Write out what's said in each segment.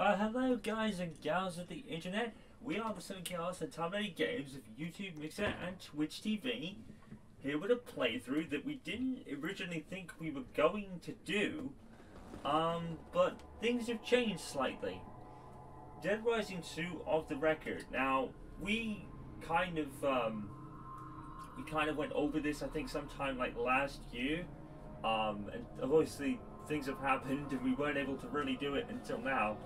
Uh, hello guys and gals of the internet. We are the Seven Chaos and Time Games of YouTube, Mixer and Twitch TV. Here with a playthrough that we didn't originally think we were going to do. Um, but things have changed slightly. Dead Rising 2 Off the Record. Now, we kind of, um, we kind of went over this, I think, sometime like last year. Um, and obviously things have happened and we weren't able to really do it until now.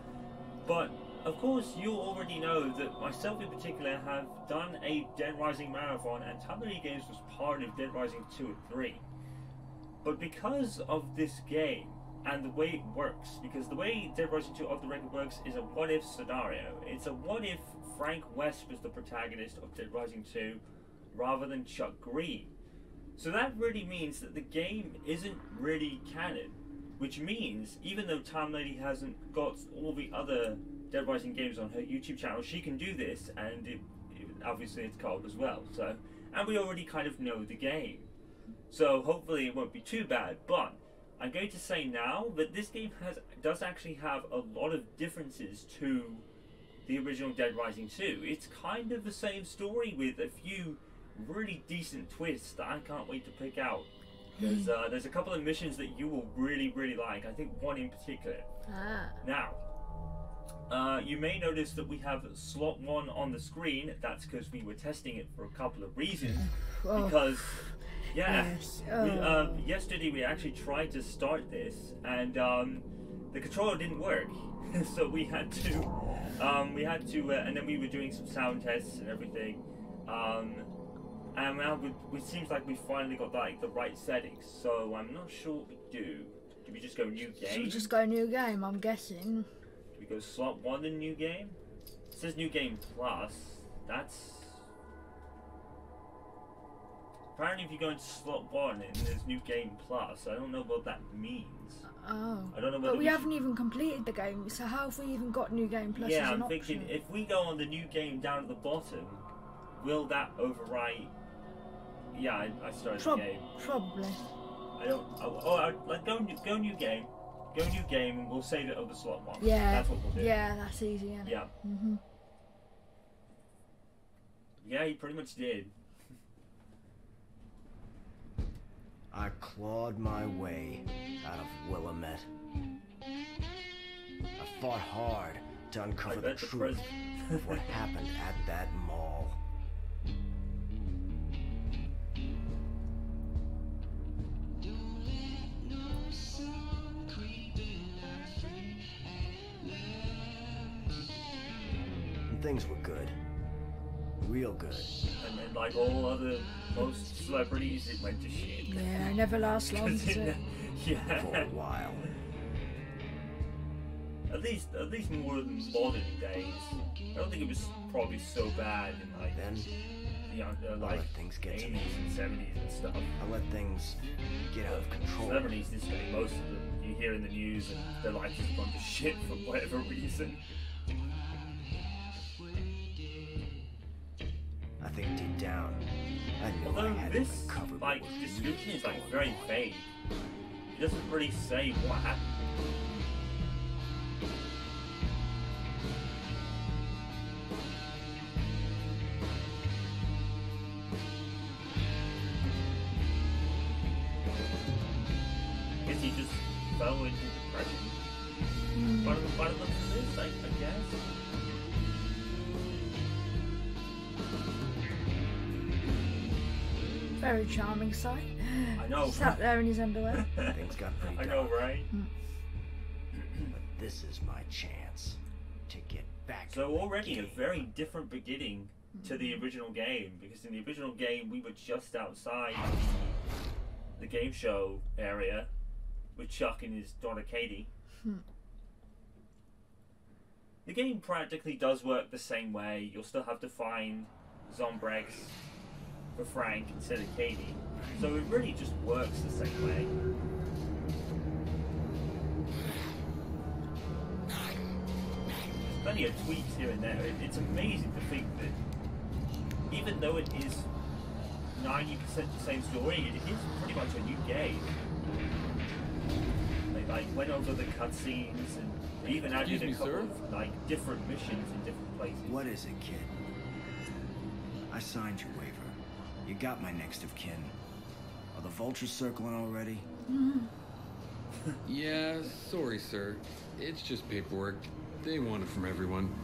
But of course, you already know that myself in particular have done a Dead Rising marathon, and Tablet Games was part of Dead Rising 2 and 3. But because of this game and the way it works, because the way Dead Rising 2 Off the Record works is a what if scenario. It's a what if Frank West was the protagonist of Dead Rising 2 rather than Chuck Greene. So that really means that the game isn't really canon. Which means, even though Timelady hasn't got all the other Dead Rising games on her YouTube channel, she can do this, and it, it, obviously it's called as well. So, and we already kind of know the game, so hopefully it won't be too bad. But I'm going to say now that this game has does actually have a lot of differences to the original Dead Rising 2. It's kind of the same story with a few really decent twists that I can't wait to pick out. There's uh, there's a couple of missions that you will really really like. I think one in particular. Ah. Now, uh, you may notice that we have slot one on the screen. That's because we were testing it for a couple of reasons. Oh. Because yeah, Yes. we, Oh. um, yesterday we actually tried to start this and um, the controller didn't work. so we had to um, we had to uh, and then we were doing some sound tests and everything. Um, and now we, it seems like we finally got like the right settings. So I'm not sure what we do. Do we just go new game? Should we just go new game? I'm guessing. Do we go slot one in new game? It says new game plus. That's apparently if you go into slot one and there's new game plus, I don't know what that means. Oh. I don't know But we should- haven't even completed the game, so how have we even got new game plus yeah, as an I'm option? thinking if we go on the new game down at the bottom, will that overwrite? Yeah, I, I started Prob- the game. Probably. I don't. Oh, oh I, like go new, go new game, go new game, and we'll save it over slot one. Yeah. that's what we'll do. Yeah, that's easy. Isn't Yeah. hmm Yeah, he pretty much did. I clawed my way out of Willamette. I fought hard to uncover the bet the truth of what happened at that mall. Celebrities, it went to shit. Yeah, it never lasts long, does it? For a while. At least, at least more than modern days. I don't think it was probably so bad in like Then the uh, like let things get to 80s me. and 70s and stuff. I let things get out of control. Celebrities this day, most of them you hear in the news and their life has gone to shit for whatever reason. I think deep down, I knew I Although this like description is like very vague. It doesn't really say what happened. Charming sight. I know. Sat there in his underwear. Things got pretty I know, dark. right? But this is my chance to get back. So in the already a very different beginning to the original game because in the original game we were just outside the game show area with Chuck and his daughter Katie. Hmm. The game practically does work the same way. You'll still have to find Zombrex for Frank instead of Katie. So it really just works the same way. There's plenty of tweaks here and there. It, it's amazing to think that even though it is 90% the same story, it is pretty much a new game. Like, like went over the cutscenes and even added Excuse a me, couple sir? of like different missions in different places. What is it, kid? I signed your waiver. You got my next of kin. Are the vultures circling already? Yeah, sorry, sir. It's just paperwork. They want it from everyone.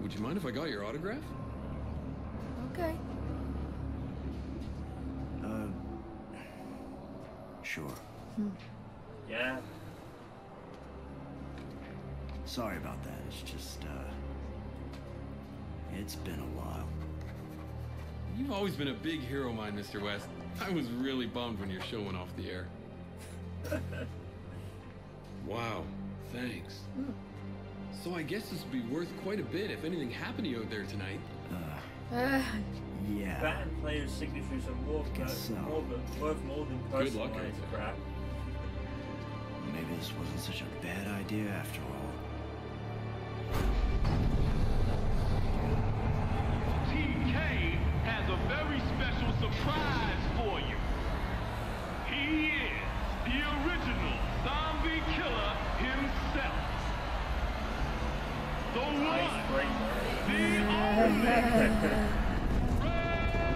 Would you mind if I got your autograph? Okay. Uh, sure. Yeah. Sorry about that. It's just, uh, it's been a while. You've always been a big hero of mine, Mr. West. I was really bummed when your show went off the air. wow, thanks. So I guess this would be worth quite a bit if anything happened to you out there tonight. Uh, Uh, yeah. Band players' signatures are more, Guess uh, so. more than, worth more than Good luck personalized crap. Maybe this wasn't such a bad idea after all.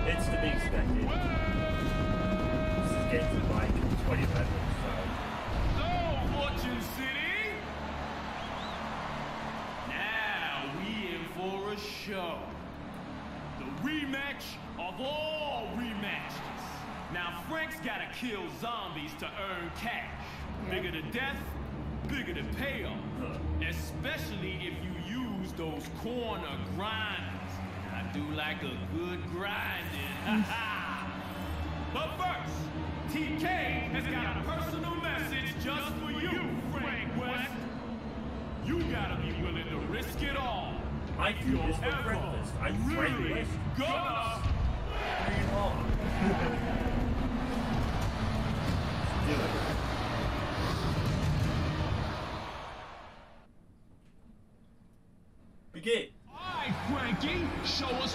It's to be expected. This is game from like 2011, so. So, Fortune City. Now we in for a show. The rematch of all rematches. Now Frank's gotta kill zombies to earn cash. Bigger the death, bigger the payoff. Especially if you use those corner grinders. I do like a good grinding. but first, TK has got a personal message just for you, Frank West. You gotta be willing to risk it all. I do this for breakfast. I'm really Frank West. gonna. Do it. Begin. Alright, Frankie, show us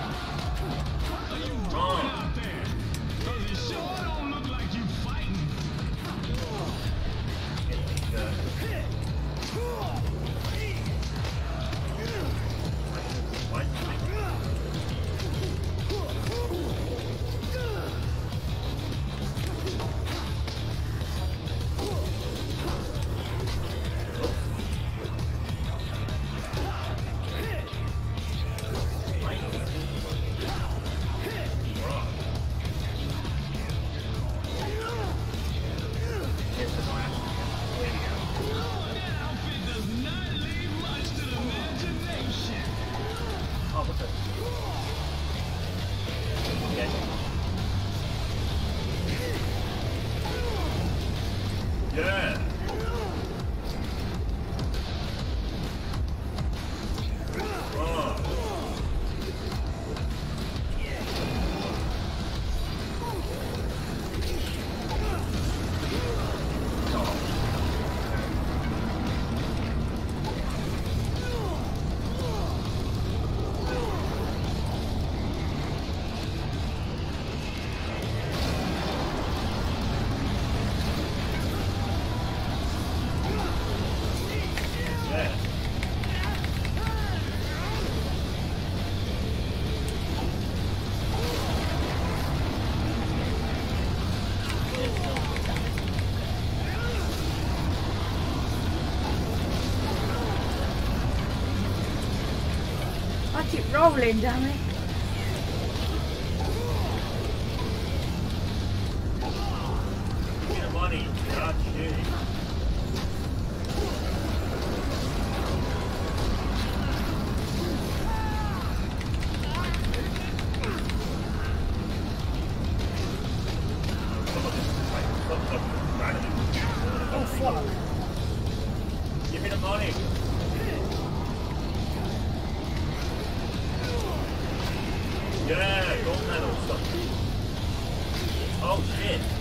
I keep rolling, damn it. Oh shit.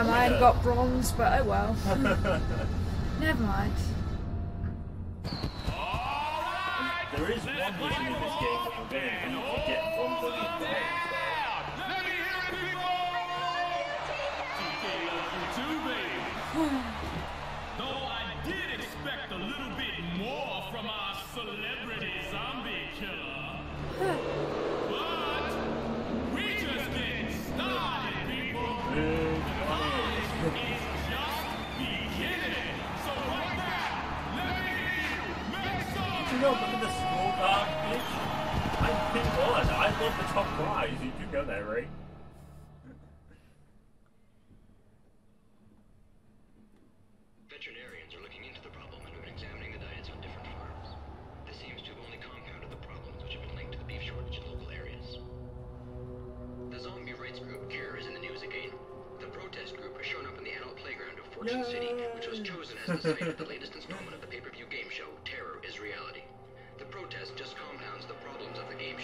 Damn, I hadn't got bronze, but oh well. Never mind. There is one mission in this game that we're going to to get one million dollars. Let me hear it, people! TK loves you too, baby. Though I did expect a little bit more from our celebrity zombie killer. Top prize. You do know that, right?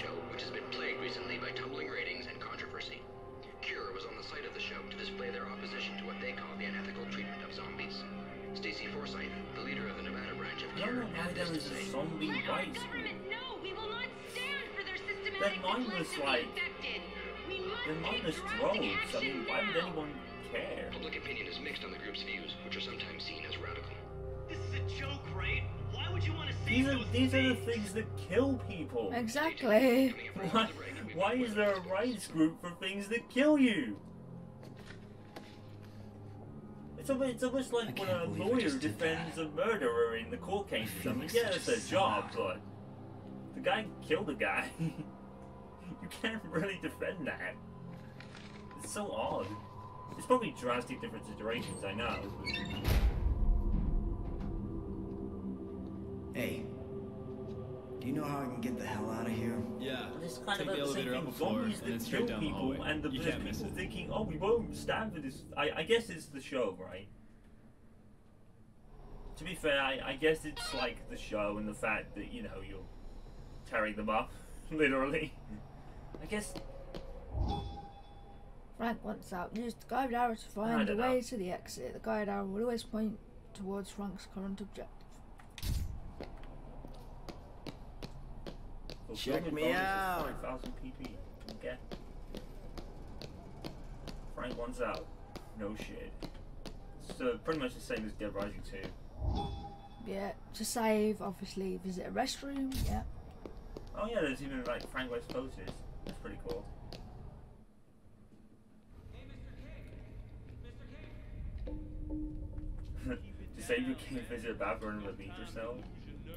Show, which has been plagued recently by tumbling ratings and controversy. Cure was on the site of the show to display their opposition to what they call the unethical treatment of zombies. Stacy Forsyth, the leader of the Nevada branch of I don't Cure, had there this to a say. zombie Let our rights group. government know we will not stand for their systematic Then mine neglect was of the like- infected. We must Then mine take is drones. I mean, why would anyone care? Public opinion is mixed on the group's views, which are sometimes seen as radical. This is a joke, right? Why would you want to These are these are the things? things that kill people. Exactly. Why, right after the break, we why is there a rights group for things that kill you? It's almost, it's almost like when a lawyer just did defends a murderer in the court cases. I, feel mean, yeah, it's a a job, but the guy killed a guy. you can't really defend that. It's so odd. It's probably drastic different situations, I know. Hey, do you know how I can get the hell out of here? Yeah. But it's kind Take of the the same elevator thing. up the floor and then that straight kill down the people, hallway. and the, You there's can't miss people it. thinking, "Oh, we won't stand for this." I, I guess it's the show, right? To be fair, I, I guess it's like the show and the fact that you know you're tearing them up, literally. I guess Frank wants out. Use the guide arrow to find the don't way know. to the exit. The guide arrow will always point towards Frank's current objective. Check me out. 5,000 PP. Okay. Frank wants out. No shit. So pretty much the same as Dead Rising 2. Yeah, to save, obviously, visit a restroom. Yeah. Oh yeah, there's even like Frank West posters. That's pretty cool. to save your kid, visit a bathroom and relieve yourself.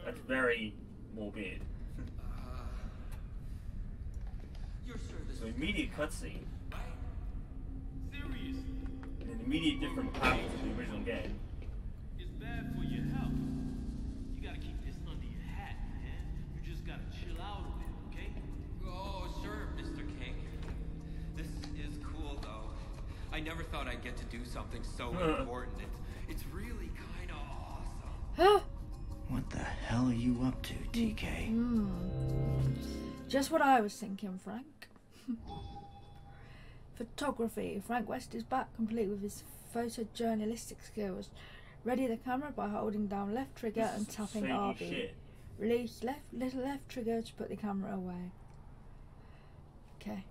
That's very morbid. So immediate cutscene. Seriously, and an immediate different path to the original game. it's bad for your health. You gotta keep this under your hat, man. You just gotta chill out a bit, okay? Oh, sure, Mr. King. This is cool, though. I never thought I'd get to do something so important. It's, it's really kind of awesome. Huh? What the hell are you up to, TK? Hmm. Just what I was thinking, Frank. Photography. Frank West is back, complete with his photojournalistic skills. Ready the camera by holding down left trigger This and tapping RB. shit. Release left little left trigger to put the camera away. Okay.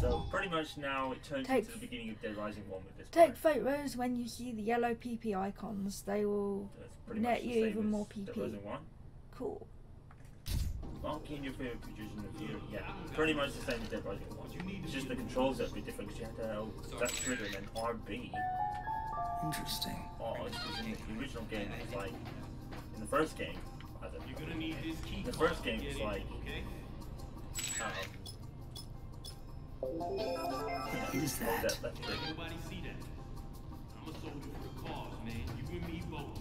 So pretty much now it turns Take- into the beginning of Dead Rising 1 with this Take part. photos when you see the yellow PP icons. They will net you even more Dead PP. Rising 1. Cool. Marking your favorite pictures in the view. Yeah, pretty much the same as Dead Rising 1. It's just the controls that are a bit different because you have to hold left trigger and then RB. Interesting. Oh, because in the original game it's like, in the first game, I don't You're gonna need this key. The first game to was like- okay? um, What is hold that? that left trigger. nobody see that. I'm a soldier for the cause, man. You and me both.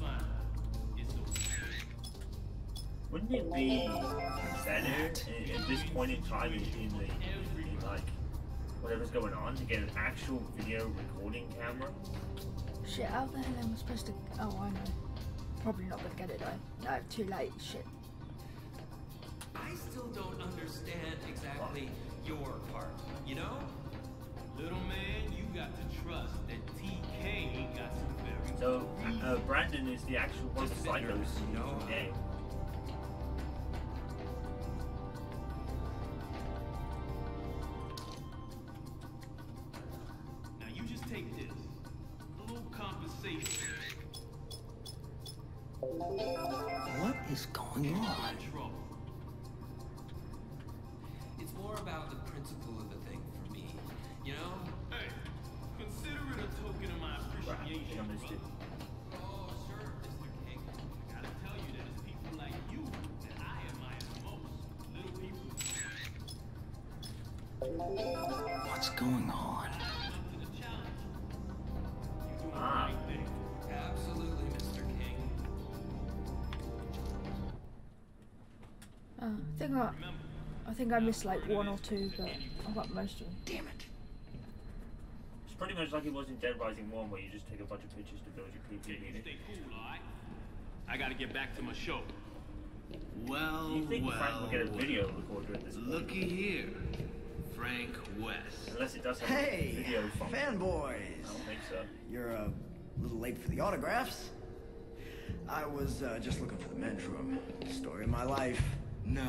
Fine. It's a Wouldn't it be better at, this point in time in, the whatever's going on to get an actual video recording camera? Shit, how the hell am I supposed to. Oh, I know. Probably not gonna get it though. No, too late. Shit. I still don't understand exactly your part, you know? little man. You got to trust that TK got some very So uh, Brandon is the actual one of the Just a psychos in you know? the What is going on? Trouble. It's more about the principle of the thing for me. You know? Hey, consider it a token of my Right, I appreciation, think I, I think I missed like one or two, but I got most of them. Damn it. It's pretty much like it was in Dead Rising 1 where you just take a bunch of pictures to build your PP unit. Stay cool, alright? I gotta get back to my show. Well, Do you think well, Frank will get a well. video recorder at this point? Looky here, Frank West. Unless it does have a Hey, video function. I don't think so. You're uh, a little late for the autographs. I was uh, just looking for the men's room. Story of my life. Nah,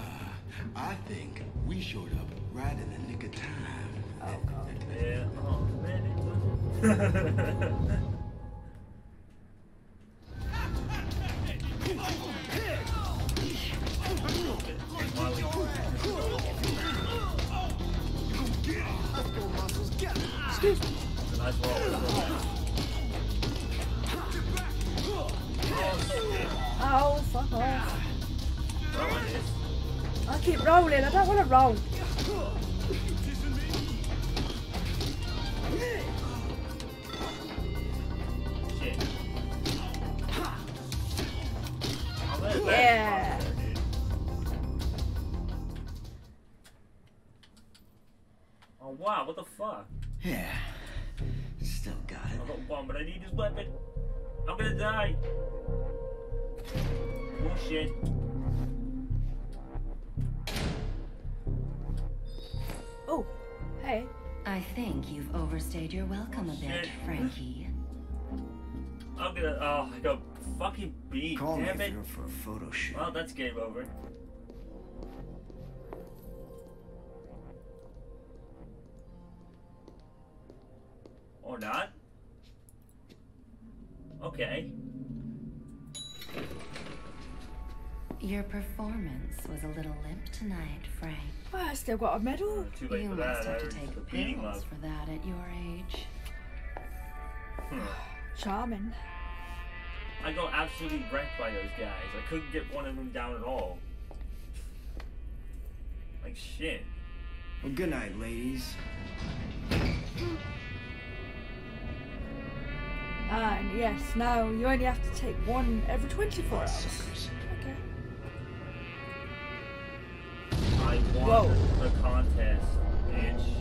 I think we showed up right in the nick of time. Oh god. Yeah, oh man, it doesn't. Miley. It's a nice roll. isn't it? Oh, shit. Oh, fuck off. Well, it is. I keep rolling. I don't want to roll. Oh, Yeah. Oh wow, what the fuck? Yeah. Still got it. I got one, but I need his weapon. I'm gonna die. Bullshit. I think you've overstayed your welcome a bit, Frankie. I'm gonna. Oh, I got fucking beat. Call me Damn if it. you're for a photo shoot. Well, that's game over. Or not. Okay. Your performance was a little limp tonight, Frank. Well, I still got a medal. Too late you for must that. Have to take a beating pills for that at your age. Hmm. Charming. I got absolutely wrecked by those guys. I couldn't get one of them down at all. Like shit. Well, good night, ladies. And yes, now you only have to take one every 24 hours. Suckers. Won Whoa. the contest, bitch. oh,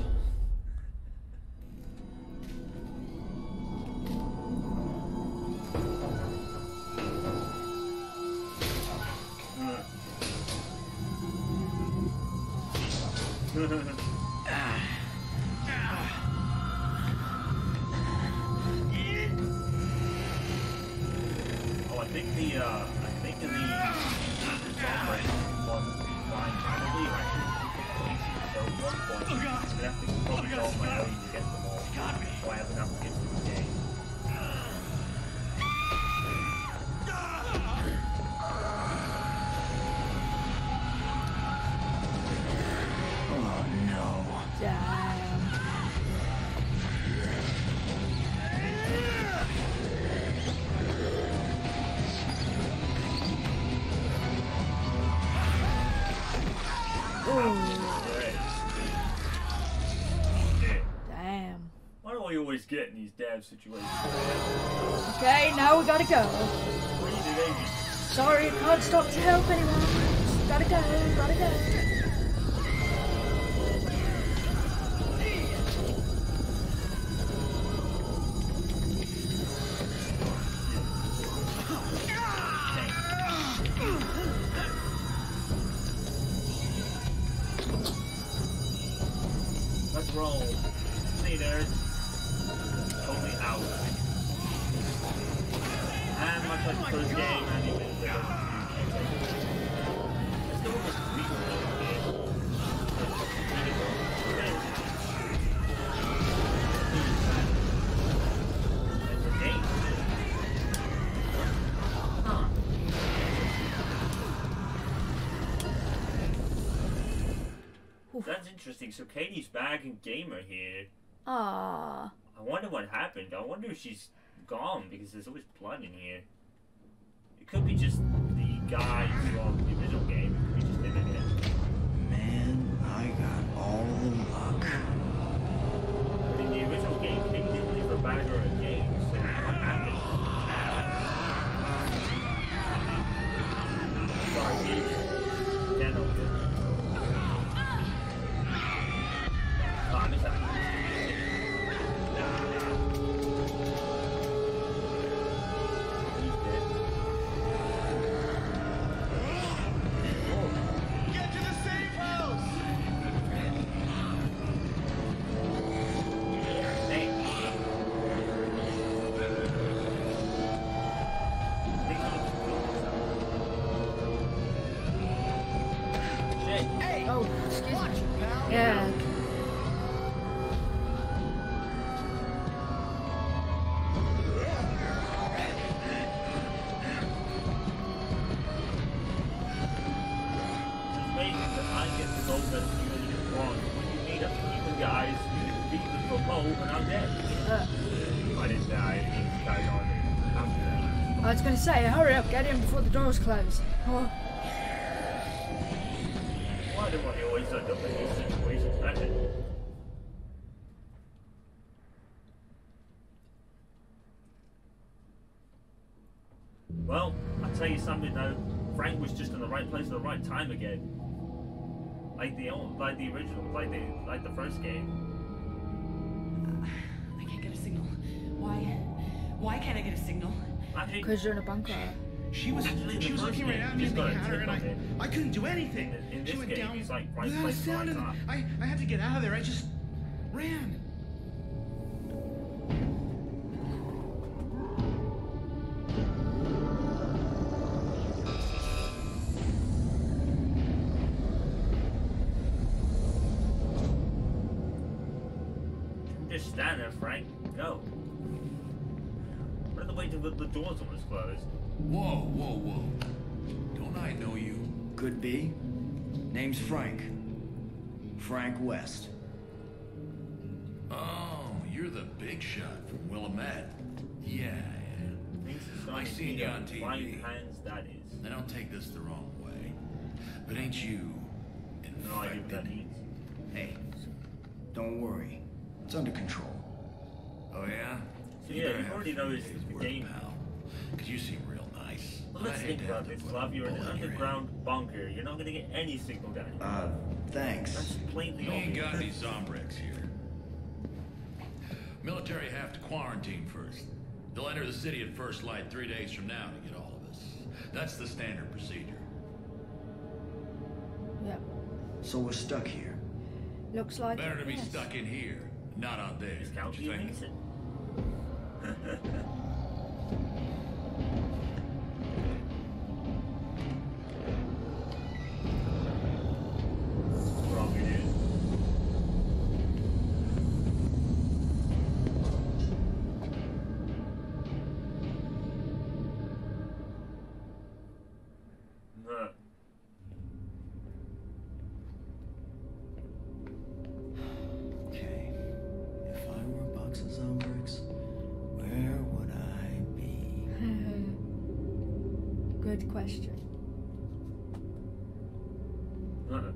get in these damn situations? Okay, now we gotta go. What are you doing? Sorry, I can't stop to help anyone. Gotta go, gotta go. That's interesting. So Katie's back and gamer here. Ah, I wonder what happened. I wonder if she's gone because there's always blood in here. It could be just the guy from the original game. Was gonna say, hurry up, get in before the doors close. Oh, Why do I always end up in these situations? I did. Well, I'll tell you something though. Frank was just in the right place at the right time again. Like the old, like the original, like the like the first game. I can't get a signal. Why? Why can't I get a signal? Actually, because you're in a bunker. She was she was looking right at me he's and they had her and I. I couldn't do anything. In- in she went game, down he's, like, right without a sound and time. I I had to get out of there. I just ran. Whoa, whoa, whoa. Don't I know you? Could be. Name's Frank. Frank West. Oh, you're the big shot from Willamette. Yeah, yeah. Thanks to I seen you on TV. Flying hands, that is. Now don't take this the wrong way. But ain't you No idea what that infected? means. Hey, don't worry. It's under control. Oh yeah? So yeah, better you already know this days is the game. pal. Cause you seem real nice. Well, let's think about have to this, put love. You're in an bullet your underground bunker. You're not gonna get any signal down here. Uh, thanks. That's plainly You ain't got obvious. any Zombrex here. Military have to quarantine first. They'll enter the city at first light three days from now to get all of us. That's the standard procedure. Yep. So we're stuck here. Looks like Better it, to be yes. stuck in here, not out there. This don't count you think? stupid question. Uh -uh.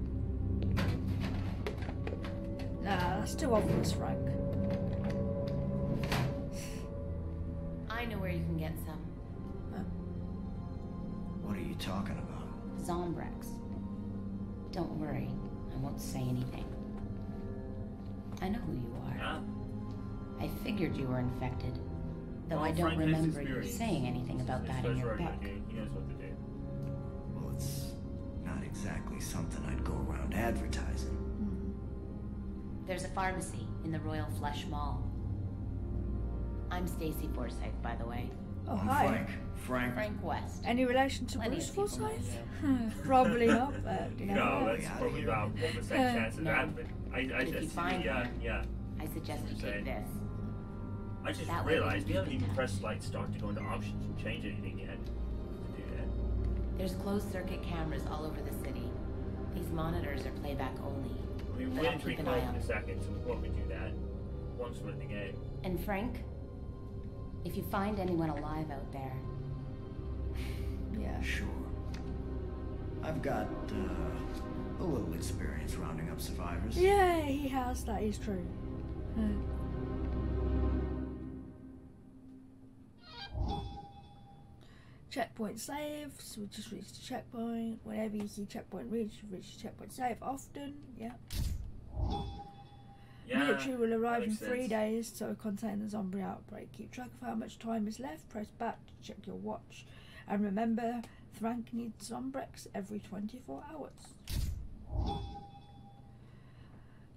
Nah, that's too obvious, right? Don't remember you saying anything about that in your book. dude. He knows what to do. Well, it's not exactly something I'd go around advertising. There's a pharmacy in the Royal Flush Mall. I'm Stacy Forsyth, by the way. Oh, I'm hi. Frank. Frank. Frank West. Any relation to Plenty Bruce of people know Forsyth? Probably not, but you know. No, what? that's probably about one percent Uh, chance of No. that. But I, I But if you just, find yeah, one- yeah. I suggest you Say. take this. I just That realized we haven't even in pressed like start to go into options and change anything yet. To do that. There's closed circuit cameras all over the city. These monitors are playback only. I mean, But we're I'll entering keep an eye on in a it. second, so we'll probably do that once we're in the game. And Frank, if you find anyone alive out there, Yeah. Sure. I've got uh, a little experience rounding up survivors. Yeah, he has. That is true. Uh, Checkpoint saves. We just reached the checkpoint. Whenever you see checkpoint reach, you reach the checkpoint save. Often, yeah. Yeah. Military will arrive in three sense. days to contain the zombie outbreak. Keep track of how much time is left. Press back to check your watch. And remember, Frank needs Zombrex every 24 hours.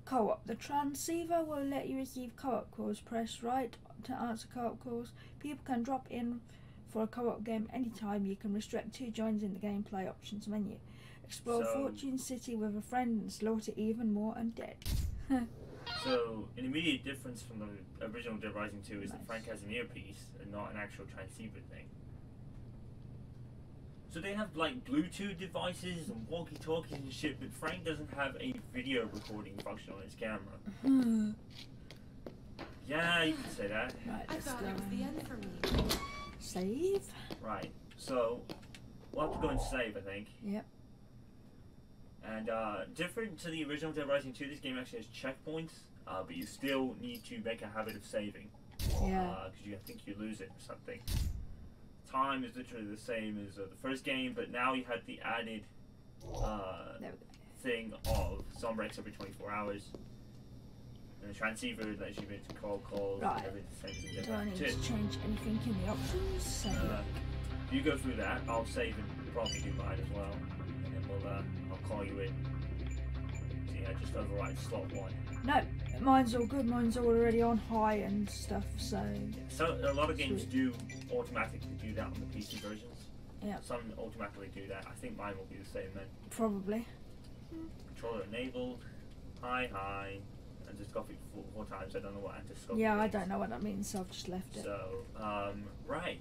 Co-op. The transceiver will let you receive co-op calls. Press right to answer co-op calls. People can drop in for a co-op game anytime. You can restrict two joins in the gameplay options menu. Explore So- Fortune City with a friend and slaughter even more undead. So, an immediate difference from the original Dead Rising 2 is that Frank has an earpiece and not an actual transceiver thing. So they have like Bluetooth devices and walkie-talkies and shit, but Frank doesn't have a video recording function on his camera. Yeah, you can say that. Right, I let's thought go. it was the end for me. Save. Right. So we'll have to go and save, I think. Yep. And uh, different to the original Dead Rising 2, this game actually has checkpoints, uh, but you still need to make a habit of saving. Yeah. Because you I think you lose it or something. Time is literally the same as uh, the first game, but now you had the added uh, thing of Zombrex every 24 hours. And the transceiver lets you make call calls Right. and everything the same as in Dead Do I need 2. to change anything in the options? So, Uh, you go through that. I'll save and probably do mine as well, and then we'll uh, I'll call you in. So yeah, just override slot one. no, mine's all good. Mine's already on high and stuff. So So a lot of games do automatically do that on the PC versions. Yeah. Some automatically do that. I think mine will be the same then. probably. Controller enabled. Hi hi. Anisotropic four, four times. I don't know what. Yeah, I means. don't know what that means, so I've just left it. So um, right.